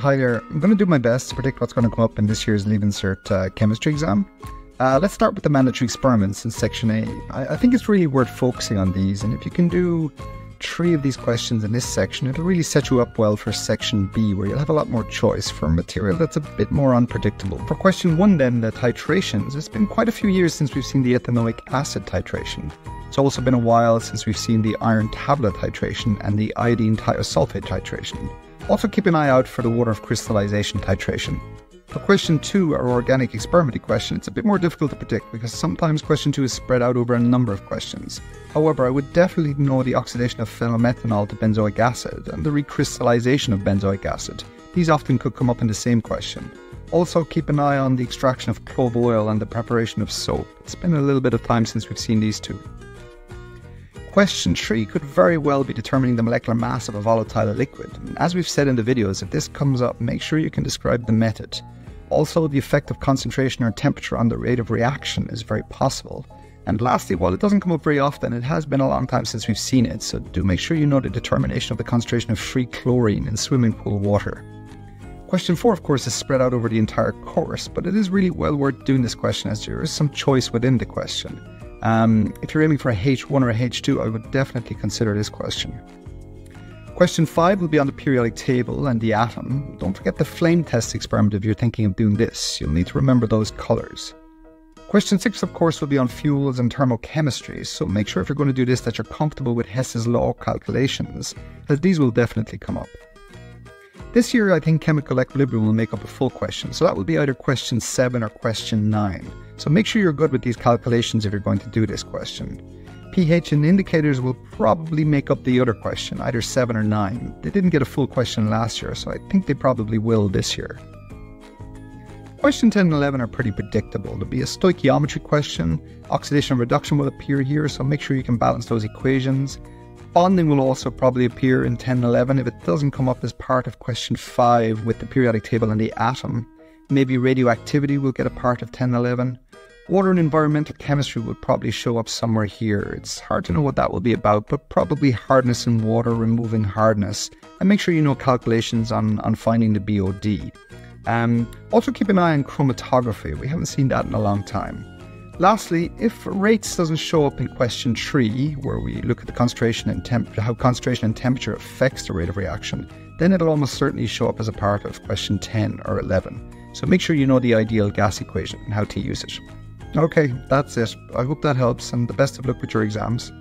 Hi there. I'm going to do my best to predict what's going to come up in this year's Leaving Cert uh, chemistry exam. Uh, let's start with the mandatory experiments in section A. I, I think it's really worth focusing on these, and if you can do three of these questions in this section, it'll really set you up well for section B, where you'll have a lot more choice for material that's a bit more unpredictable. For question one, then, the titrations, it's been quite a few years since we've seen the ethanoic acid titration. It's also been a while since we've seen the iron tablet titration and the iodine thiosulfate titration. Also keep an eye out for the water of crystallization titration. For question two, our organic experimental question, it's a bit more difficult to predict because sometimes question two is spread out over a number of questions. However, I would definitely know the oxidation of phenylmethanol to benzoic acid and the recrystallization of benzoic acid. These often could come up in the same question. Also, keep an eye on the extraction of clove oil and the preparation of soap. It's been a little bit of time since we've seen these two. Question 3 could very well be determining the molecular mass of a volatile liquid. As we've said in the videos, if this comes up, make sure you can describe the method. Also, the effect of concentration or temperature on the rate of reaction is very possible. And lastly, while it doesn't come up very often, it has been a long time since we've seen it, so do make sure you know the determination of the concentration of free chlorine in swimming pool water. Question 4, of course, is spread out over the entire course, but it is really well worth doing this question as there is some choice within the question. Um, if you're aiming for a H1 or a H2, I would definitely consider this question. Question 5 will be on the periodic table and the atom. Don't forget the flame test experiment if you're thinking of doing this. You'll need to remember those colours. Question 6, of course, will be on fuels and thermochemistry, so make sure if you're going to do this that you're comfortable with Hess's law calculations, as these will definitely come up. This year, I think chemical equilibrium will make up a full question, so that will be either question 7 or question 9. So make sure you're good with these calculations if you're going to do this question. pH and indicators will probably make up the other question, either 7 or 9. They didn't get a full question last year, so I think they probably will this year. Question 10 and 11 are pretty predictable. There'll be a stoichiometry question, oxidation reduction will appear here, so make sure you can balance those equations. Bonding will also probably appear in 10 and 11 if it doesn't come up as part of question 5 with the periodic table and the atom. Maybe radioactivity will get a part of 10 and 11. Water and environmental chemistry will probably show up somewhere here. It's hard to know what that will be about, but probably hardness in water, removing hardness. And make sure you know calculations on, on finding the BOD. Um, also keep an eye on chromatography. We haven't seen that in a long time. Lastly, if rates doesn't show up in question 3, where we look at the concentration and temp- how concentration and temperature affects the rate of reaction, then it'll almost certainly show up as a part of question 10 or 11. So make sure you know the ideal gas equation and how to use it. Okay, that's it. I hope that helps and the best of luck with your exams.